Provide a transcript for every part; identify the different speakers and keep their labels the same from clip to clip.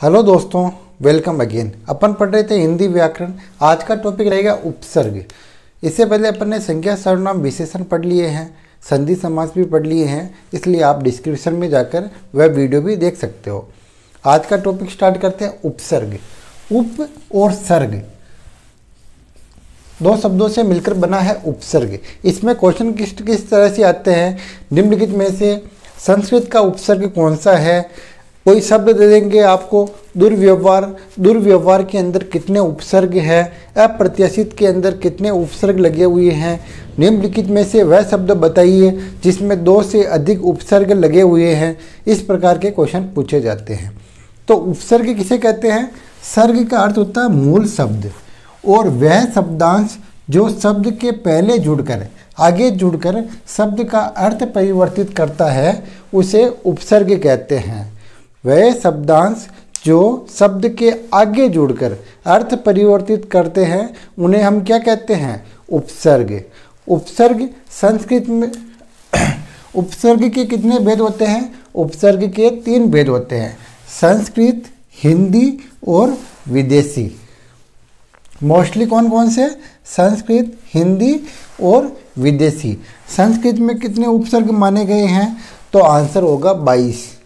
Speaker 1: Hello दोस्तों welcome again अपन पढ़ रहे थे हिंदी व्याकरण। आज का टॉपिक रहेगा उपसर्ग। इससे पहले अपन ने संख्या सर्वनाम विशेषण पढ़ लिए हैं, संधि समास भी पढ़ लिए हैं, इसलिए आप डिस्क्रिप्शन में जाकर वह वीडियो भी देख सकते हो। आज का टॉपिक स्टार्ट करते हैं उपसर्ग। उप और सर्ग। दो शब्दों से मिलकर बना है उपसर्ग। इसमें क्वेश्चन किस किस तरह से आते हैं? निम्नलिखित में से संस्कृत का उपसर्ग कौन सा है? कोई शब्द दे देंगे आपको, दुर्व्यवहार दुर्व्यवहार के अंदर कितने उपसर्ग है, अप्रत्याशित के अंदर कितने उपसर्ग लगे हुए हैं। निम्नलिखित में से वह शब्द बताइए जिसमें दो से अधिक उपसर्ग लगे हुए हैं। इस प्रकार के क्वेश्चन पूछे जाते हैं। तो उपसर्ग किसे कहते हैं? सर्ग का अर्थ होता है मूल शब्द। और वह शब्दांश जो शब्द के पहले जुड़कर, आगे जुड़कर शब्द का अर्थ परिवर्तित करता है, उसे उपसर्ग कहते हैं। वह शब्दांश जो शब्द के आगे जुड़कर अर्थ परिवर्तित करते हैं, उन्हें हम क्या कहते हैं? उपसर्ग। उपसर्ग संस्कृत में उपसर्ग के कितने भेद होते हैं? उपसर्ग के तीन भेद होते हैं। संस्कृत, हिंदी और विदेशी। मोस्टली कौन कौन से? संस्कृत, हिंदी और विदेशी। संस्कृत में कितने उपसर्ग माने गए हैं? तो आंसर होगा 22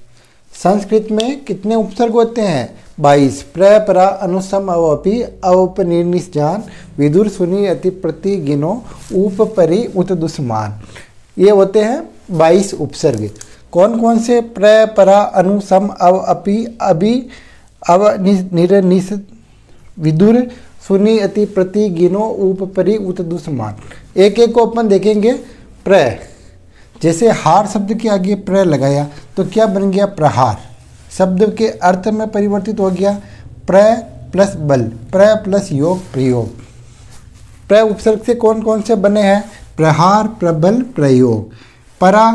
Speaker 1: संस्कृत में कितने उपसर्ग होते हैं? 22 प्र, परा, अनुसम अवपि अवपनिर्निजान विदुर, सुनी, अति, प्रति, गिनो, उप, परि, उत, दुष्मान। ये होते हैं 22 उपसर्ग। कौन कौन से प्र, परा, अनुसम, अव, अपि, अभि, अव निरनिस, विदुर, सुनी, अति, प्रति, गिनो ऊप परि, उत, दुष्मान। एक एक को अपन देखेंगे। प्र जैसे हार शब्द के आगे प्र लगाया तो क्या बन गया प्रहार? शब्द के अर्थ में परिवर्तित हो गया प्र प्लस बल, प्र प्लस योग प्रयोग। प्र उपसर्ग से कौन कौन से बने हैं? प्रहार, प्रबल, प्रयोग। परा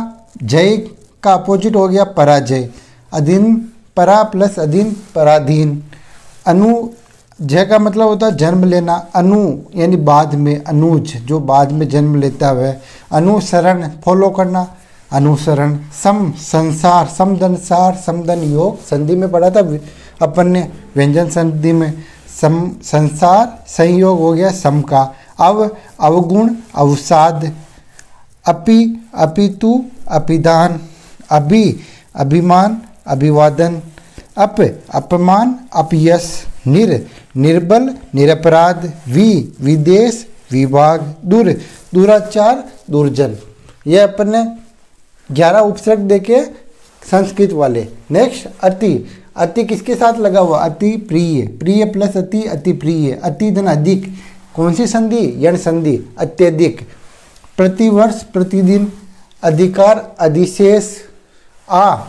Speaker 1: जय का अपोजिट हो गया पराजय। अधीन, परा प्लस अधीन, पराधीन। अनु जय का मतलब होता है जन्म लेना, अनु, यानी बाद में अनुज, जो बाद में जन्म लेता है अनुसरण फॉलो करना, अनुसरण, सम, संसार समदनसार समदन योग, संधि में पढ़ा था, अपन ने व्यंजन संधि में, सम, संसार, संयोग हो गया, सम का, अव, अवगुण, अवसाद, अपि, अपितु, अपिदान, अभि, अभिमान, अभिवादन अप, अपमान, अपयश, निर, निर्बल, निरपराध, वि, विदेश, विभाग, दूर, दुराचार, दुर्जन। ये अपन ने ग्यारह उपसर्ग देखे संस्कृत वाले। नेक्स्ट अति। अति किसके साथ लगा हुआ? अति प्रिय। प्रिय प्लस अति अति प्रिय। अति धन अधिक। कौन सी संधि? यण संधि। अत्यधिक। प्रतिवर्ष, प्रतिदिन, अधिकार, अधिशेष, आ,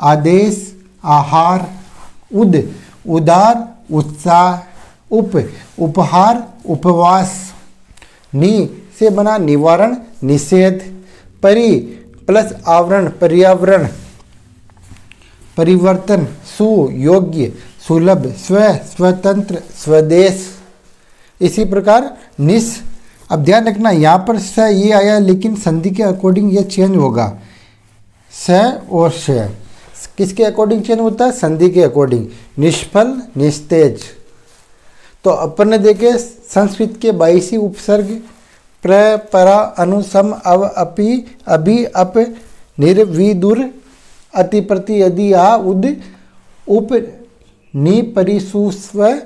Speaker 1: आदेश आहार, उद, उदार, उत्साह, उप, उपहार, उपवास। नि से बना निवारण, निषेध। परि, प्लस आवरण, पर्यावरण। परिवर्तन सुयोग्य सुलभ, स्व, स्वतंत्र, स्वदेश। इसी प्रकार निस अब ध्यान रखना, यहाँ पर स, ये आया, लेकिन संधि के अकॉर्डिंग ये चेंज होगा। स और श। किसके अकॉर्डिंग चेंज होता है? संधि के अकॉर्डिंग निष्फल, निस्तेज. तो अपन ने देखे संस्कृत के बाईसी उपसर्ग, प्र, परा अनुसम अव, अपि, अभि, अप निर्विदुर अति, प्रति, यदि, आ, उद, उप, नि परिसुस्व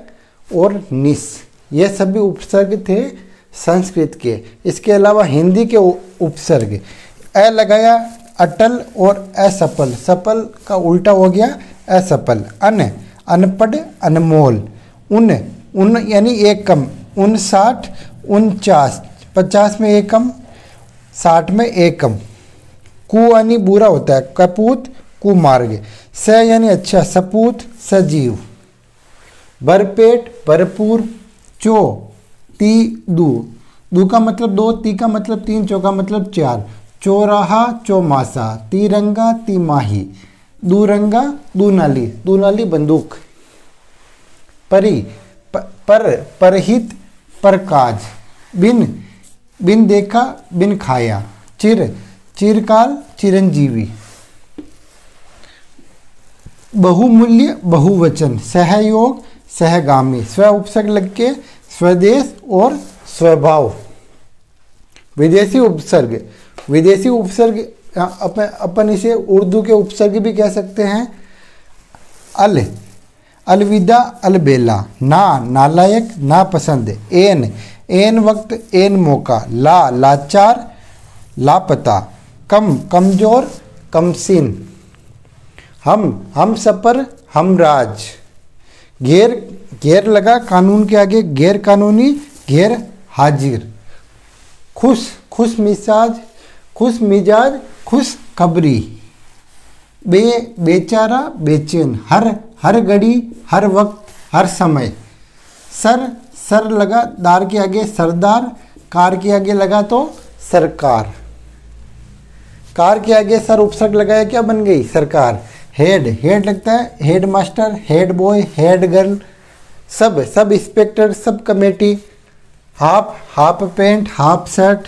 Speaker 1: और निस. ये सभी उपसर्ग थे संस्कृत के. इसके अलावा हिंदी के उपसर्ग. अ लगाया अटल और असफल। सफल का उल्टा हो गया, असफल। अन, अनपढ़, अनमोल। उन उन यानी एक कम उनसाठ, उनचास। पचास में एक कम साठ में एक कम कु यानी बुरा होता है। कपूत कुमार्ग स यानी अच्छा। सपूत, सजीव। भरपेट भरपूर। चो, ती, दू। दू का मतलब दो, ती का मतलब तीन, चौ का मतलब चार। चौराहा चौमासा तिरंगा तिमाही दूरंगा दूनाली दूनाली बंदूक। परी प, पर परहित परकाज बिन बिन देखा बिन खाया चिर चिरकाल चिरंजीवी। बहुमूल्य बहुवचन सहयोग सहगामी स्व उपसर्ग लग के स्वदेश और स्वभाव। विदेशी उपसर्ग विदेशी उपसर्ग अपन अपन इसे उर्दू के उपसर्ग भी कह सकते हैं। अल, अलविदा, अलबेला, ना, नालायक ना पसंद एन एन वक्त, एन मौका, ला, लाचार, लापता, कम, कमज़ोर, कमसिन, हम हम सपर हम राज गैर गैर लगा कानून के आगे, गैर कानूनी, गैर हाजिर, खुश खुश मिजाज खुश मिजाज, खुश खबरी। बे, बेचारा, बेचैन। हर हर घड़ी, हर वक्त, हर समय। सर सर लगा, दार के आगे सरदार, कार के आगे लगा तो सरकार। कार के आगे सर उपसर्ग लगाया क्या बन गई? सरकार। हेड हेड लगता है head master head boy, head girl. Sub sub inspector, sub committee. Half half pant, half shirt.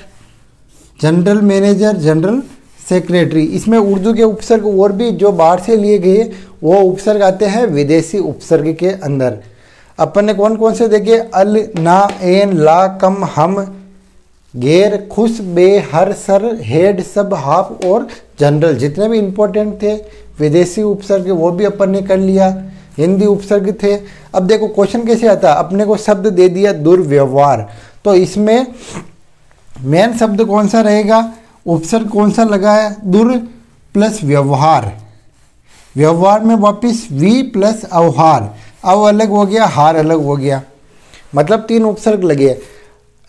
Speaker 1: General manager, general secretary. इसमें उर्दू के उपसर्ग और भी जो बाहर से लिए गए, वो उपसर्ग आते हैं विदेशी उपसर्ग के अंदर। अपन ने कौन कौन से देखे? अल, ना एन ला, कम, हम, गैर, खुश, बे, हर, सर, हेड, सब, हाफ़ और जनरल। जितने भी इंपॉर्टेंट थे, विदेशी उपसर्ग, वो भी अपन ने कर लिया। हिंदी उपसर्ग थे। अब देखो क्वेश्चन कैसे आता? अपने को शब्द दे दिया दुर्व्यवहार। तो इसमें मेन शब्द कौन सा रहेगा? उपसर्ग कौन सा लगा है? दुर प्लस व्यवहार। व्यवहार में वापिस वी प्लस अवहार। अव अलग हो गया, हार अलग हो गया। मतलब तीन उपसर्ग लगे।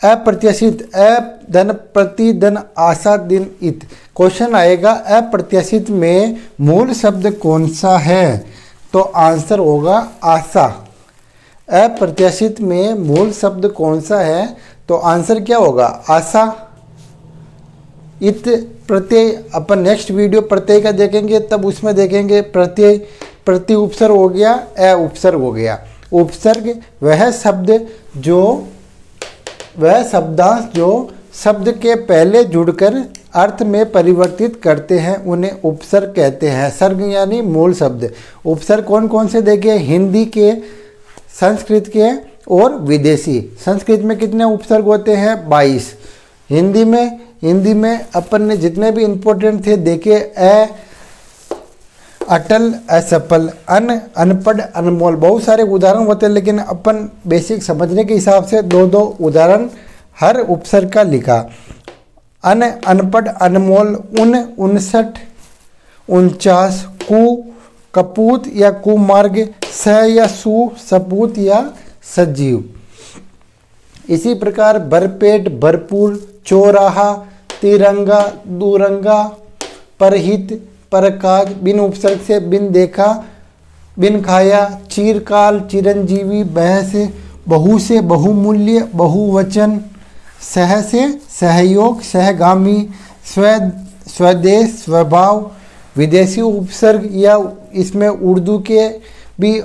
Speaker 1: अप्रत्याशित, अ धन प्रति धन आशा दिन इत। क्वेश्चन आएगा, अप्रत्याशित में मूल शब्द कौन सा है? तो आंसर होगा आशा। अप्रत्याशित में मूल शब्द कौन सा है? तो आंसर क्या होगा? आशा। इत प्रत्यय। अपन नेक्स्ट वीडियो प्रत्यय का देखेंगे, तब उसमें देखेंगे प्रत्यय। प्रति उपसर्ग हो गया, अ उपसर्ग हो गया। उपसर्ग वह शब्द जो, वह शब्दांश जो शब्द के पहले जुड़कर अर्थ में परिवर्तित करते हैं, उन्हें उपसर्ग कहते हैं। सर्ग यानी मूल शब्द। उपसर्ग कौन कौन से देखे? हिंदी के, संस्कृत के और विदेशी। संस्कृत में कितने उपसर्ग होते हैं? 22 हिंदी में हिंदी में अपन ने जितने भी इम्पोर्टेंट थे, देखे अ अटल असफल अन, अनपढ़, अनमोल, बहुत सारे उदाहरण होते हैं, लेकिन अपन बेसिक समझने के हिसाब से दो दो उदाहरण हर उपसर्ग का लिखा। अन, अनपढ़, अनमोल, उन, उनसठ, उनचास, कु, कपूत या कुमार्ग, स या सु, सपूत या सजीव। इसी प्रकार भरपेट भरपूर चौराहा, तिरंगा, दुरंगा, परहित परकाज बिन उपसर्ग से बिन देखा, बिन खाया, चीरकाल, चिरंजीवी बह से बहु से बहुमूल्य, बहुवचन, सह से सहयोग, सहगामी स्व स्वदेश स्वभाव, विदेशी उपसर्ग या इसमें उर्दू के भी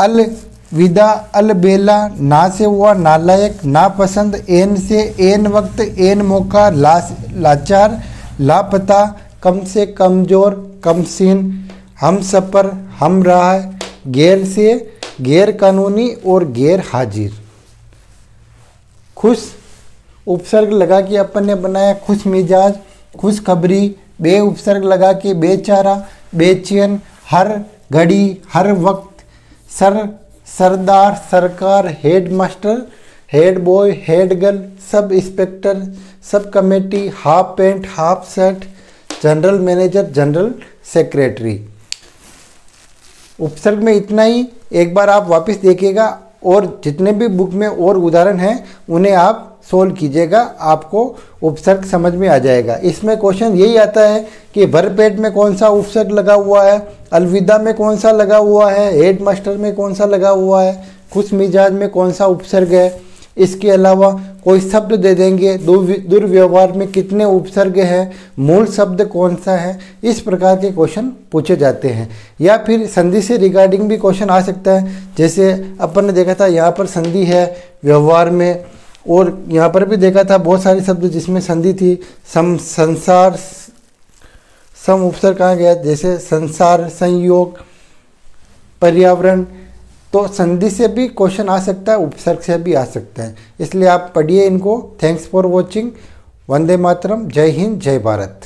Speaker 1: अल विदा अल बेला, ना से हुआ नालायक, ना पसंद एन से एन वक्त एन मौका ला लाचार, लापता, कम से कमज़ोर कमसिन हम सफ़र हम राह गैर से गैर कानूनी और गैर हाजिर। खुश, उपसर्ग लगा के अपन ने बनाया खुश मिजाज, खुश खबरी, बे उपसर्ग लगा के बेचारा, बेचैन, हर घड़ी, हर वक्त, सर सरदार, सरकार head master head boy head girl sub inspector, sub committee, half pant, half shirt, general manager, general secretary. उपसर्ग में इतना ही। एक बार आप वापस देखिएगा और जितने भी बुक में और उदाहरण हैं, उन्हें आप सोल्व कीजिएगा, आपको उपसर्ग समझ में आ जाएगा। इसमें क्वेश्चन यही आता है कि भरपेट में कौन सा उपसर्ग लगा हुआ है, अलविदा में कौन सा लगा हुआ है हेड मास्टर में कौन सा लगा हुआ है, खुश मिजाज में कौन सा उपसर्ग है। इसके अलावा कोई शब्द दे देंगे दुर्व्यवहार में कितने उपसर्ग हैं, मूल शब्द कौन सा है, इस प्रकार के क्वेश्चन पूछे जाते हैं। या फिर संधि से रिगार्डिंग भी क्वेश्चन आ सकता है, जैसे अपन ने देखा था, यहाँ पर संधि है, व्यवहार में और यहाँ पर भी देखा था बहुत सारे शब्द जिसमें संधि थी। सम संसार सम उपसर कहा गया? जैसे संसार, संयोग, पर्यावरण। तो संधि से भी क्वेश्चन आ सकता है, उपसर्ग से भी आ सकता है। इसलिए आप पढ़िए इनको। थैंक्स फॉर वॉचिंग वंदे मातरम। जय हिंद, जय भारत।